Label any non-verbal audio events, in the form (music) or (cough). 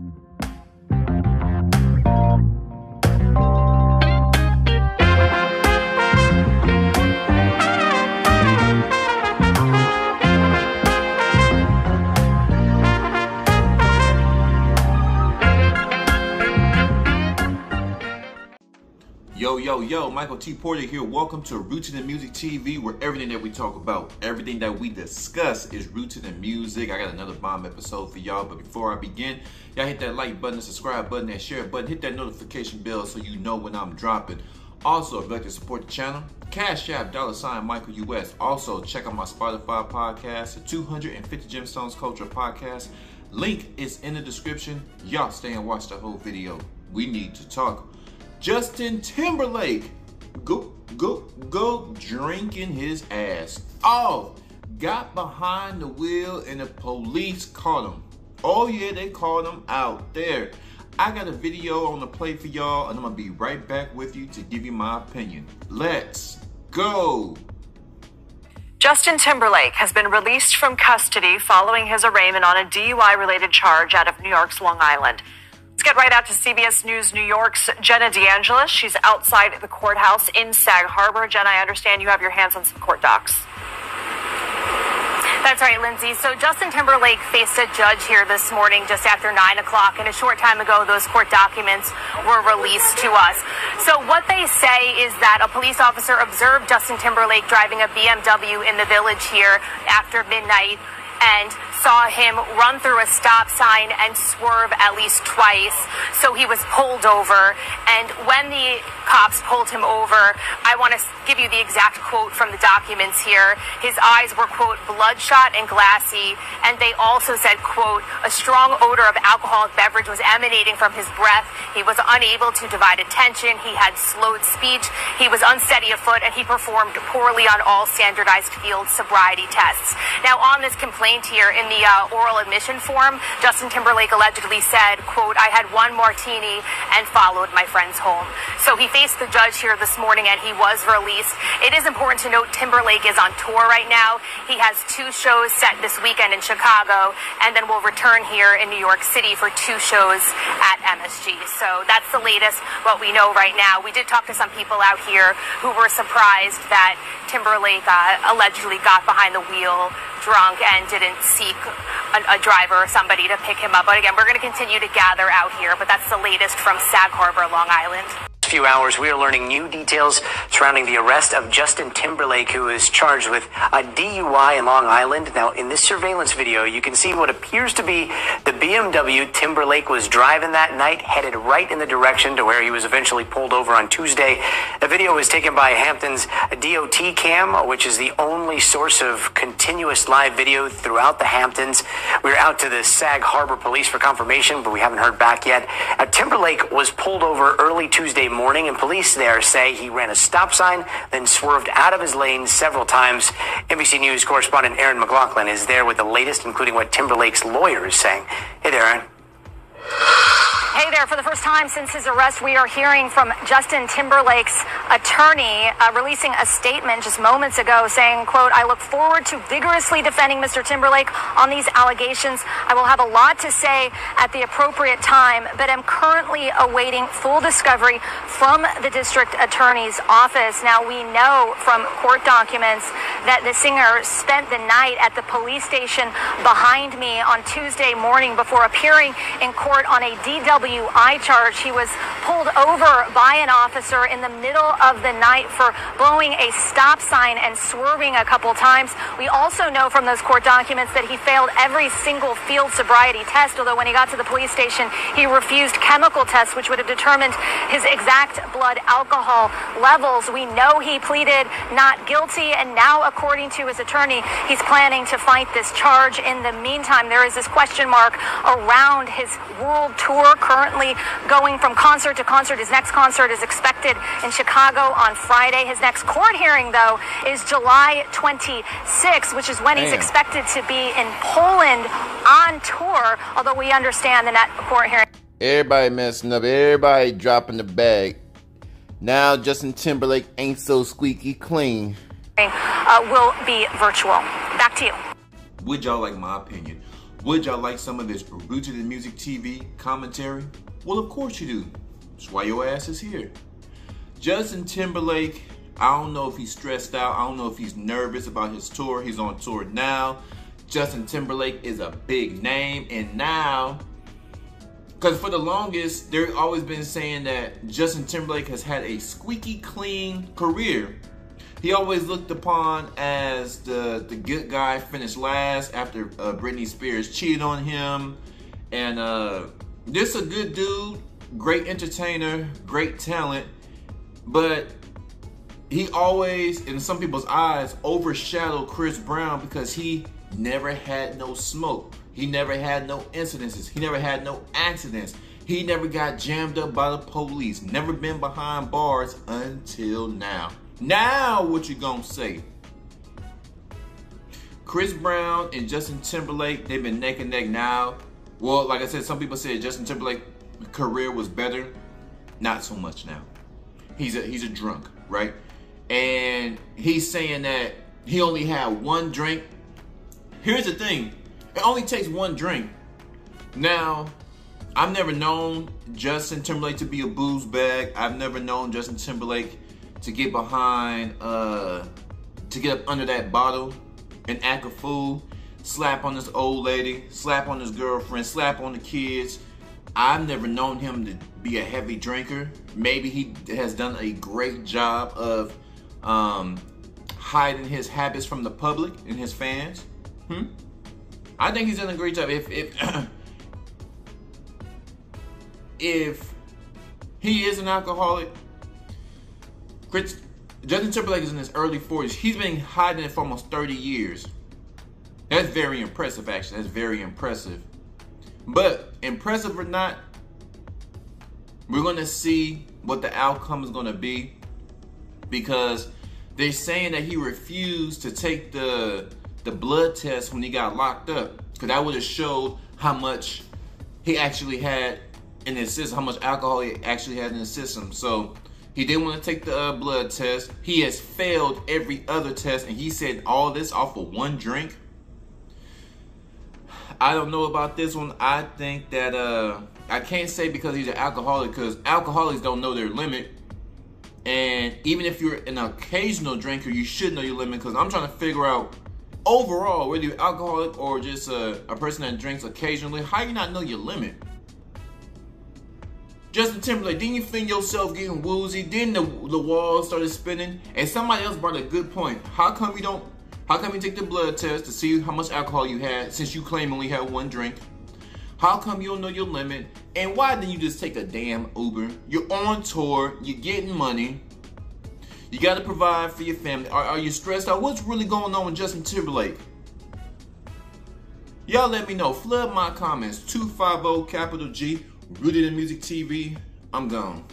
Thank you. Yo, yo, yo, Michael T. Porter here. Welcome to Rooted in Music TV, where everything that we talk about, everything that we discuss is rooted in music. I got another bomb episode for y'all, but before I begin, y'all hit that like button, subscribe button, that share button, hit that notification bell so you know when I'm dropping. Also, if you'd like to support the channel, Cash App, dollar sign Michael US. Also, check out my Spotify podcast, the 250 Gemstones Culture podcast. Link is in the description. Y'all stay and watch the whole video. We need to talk. Justin Timberlake, go, go, go drinking his ass off. Got behind the wheel and the police caught him. Oh yeah, they caught him out there. I got a video on the play for y'all and I'm gonna be right back with you to give you my opinion. Let's go. Justin Timberlake has been released from custody following his arraignment on a DUI related charge out of New York's Long Island. Let's get right out to CBS News New York's Jenna DeAngelis. She's outside the courthouse in Sag Harbor. Jenna, I understand you have your hands on some court docs. That's right, Lindsay. So Justin Timberlake faced a judge here this morning just after 9 o'clock, and a short time ago, those court documents were released to us. So what they say is that a police officer observed Justin Timberlake driving a BMW in the village here after midnight and saw him run through a stop sign and swerve at least twice. So he was pulled over. And when the cops pulled him over, I want to give you the exact quote from the documents here. His eyes were, quote, bloodshot and glassy. And they also said, quote, a strong odor of alcoholic beverage was emanating from his breath. He was unable to divide attention. He had slowed speech. He was unsteady of foot and he performed poorly on all standardized field sobriety tests. Now, on this complaint here in the uh, oral admission form, Justin Timberlake allegedly said, quote, I had one martini and followed my friends home. So he faced the judge here this morning and he was released. It is important to note Timberlake is on tour right now. He has two shows set this weekend in Chicago and then will return here in New York City for two shows at MSG. So that's the latest, what we know right now. We did talk to some people out here who were surprised that Timberlake uh, allegedly got behind the wheel drunk and didn't seek a, a, driver or somebody to pick him up. But again, we're going to continue to gather out here, but that's the latest from Sag Harbor, Long Island few hours, we are learning new details surrounding the arrest of Justin Timberlake, who is charged with a DUI in Long Island. Now, in this surveillance video, you can see what appears to be the BMW Timberlake was driving that night, headed right in the direction to where he was eventually pulled over on Tuesday. The video was taken by Hampton's DOT cam, which is the only source of continuous live video throughout the Hamptons. We are out to the Sag Harbor Police for confirmation, but we haven't heard back yet. Now, Timberlake was pulled over early Tuesday morning morning, and police there say he ran a stop sign, then swerved out of his lane several times. NBC News correspondent Erin McLaughlin is there with the latest, including what Timberlake's lawyer is saying. Hey there, Aaron. Hey there. For the first time since his arrest, we are hearing from Justin Timberlake's attorney uh, releasing a statement just moments ago saying, quote, I look forward to vigorously defending Mr. Timberlake on these allegations. I will have a lot to say at the appropriate time, but am currently awaiting full discovery from the district attorney's office. Now, we know from court documents that the singer spent the night at the police station behind me on Tuesday morning before appearing in court on a DWI charge. He was pulled over by an officer in the middle of the night for blowing a stop sign and swerving a couple times. We also know from those court documents that he failed every single field sobriety test, although when he got to the police station, he refused chemical tests, which would have determined his exact blood alcohol levels. We know he pleaded not guilty, and now, according to his attorney, he's planning to fight this charge. In the meantime, there is this question mark around his world tour currently going from concert to concert. His next concert is expected in Chicago on Friday. His next court hearing, though, is July 26, which is when Damn. he's expected to be in Poland on tour, although we understand the net court hearing. Everybody messing up, everybody dropping the bag. Now Justin Timberlake ain't so squeaky clean. Uh, will be virtual. Back to you. Would y'all like my opinion? Would y'all like some of this Rooted in Music TV commentary? Well, of course you do. That's why your ass is here. Justin Timberlake, I don't know if he's stressed out. I don't know if he's nervous about his tour. He's on tour now. Justin Timberlake is a big name, and now, because for the longest, they've always been saying that Justin Timberlake has had a squeaky clean career. He always looked upon as the, the good guy, finished last after uh, Britney Spears cheated on him. And uh, this a good dude, great entertainer, great talent, but he always, in some people's eyes, overshadowed Chris Brown because he never had no smoke. He never had no incidences. He never had no accidents. He never got jammed up by the police. Never been behind bars until now. Now, what you gonna say? Chris Brown and Justin Timberlake, they've been neck and neck now. Well, like I said, some people said Justin Timberlake career was better. Not so much now. He's a he's a drunk, right? And he's saying that he only had one drink. Here's the thing. It only takes one drink. Now, I've never known Justin Timberlake to be a booze bag. I've never known Justin Timberlake to get behind, uh, to get up under that bottle and act a fool, slap on this old lady, slap on his girlfriend, slap on the kids. I've never known him to be a heavy drinker. Maybe he has done a great job of um, hiding his habits from the public and his fans. Hmm? I think he's done a great job. If if (clears throat) if he is an alcoholic, Chris, Justin Timberlake is in his early 40s. He's been hiding it for almost 30 years. That's very impressive, actually. That's very impressive. But impressive or not, we're going to see what the outcome is going to be because they're saying that he refused to take the the blood test when he got locked up because that would have showed how much he actually had in his system, how much alcohol he actually had in his system. So he didn't want to take the uh, blood test. He has failed every other test, and he said all this off of one drink. I don't know about this one. I think that uh, I can't say because he's an alcoholic, because alcoholics don't know their limit. And even if you're an occasional drinker, you should know your limit. Because I'm trying to figure out overall whether you're alcoholic or just a, a person that drinks occasionally, how you not know your limit? Justin Timberlake, didn't you feel yourself getting woozy? Didn't the, the walls started spinning? And somebody else brought a good point. How come you don't, how come you take the blood test to see how much alcohol you had since you claim only had one drink? How come you don't know your limit? And why didn't you just take a damn Uber? You're on tour, you're getting money. You gotta provide for your family. Are, are you stressed out? What's really going on with Justin Timberlake? Y'all let me know. Flood my comments. 250 capital G Rooted in Music TV. I'm gone.